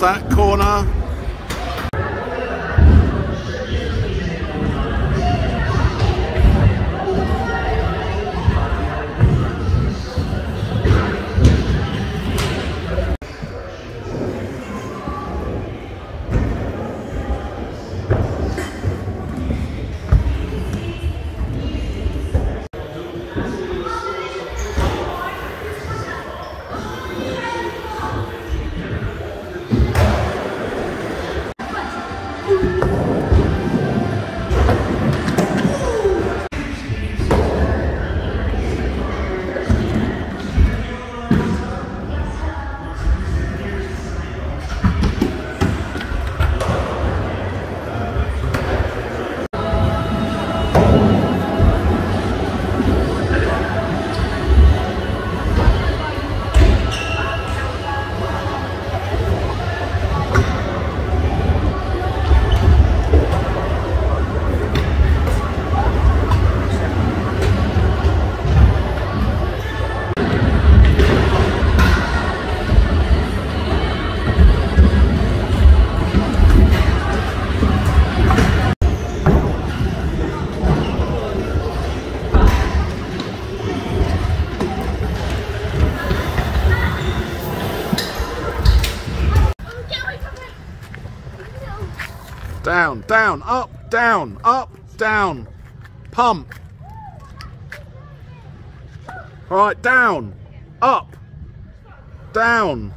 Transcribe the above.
That corner. Down, down, up, down, up, down. Pump. All right, down, up, down.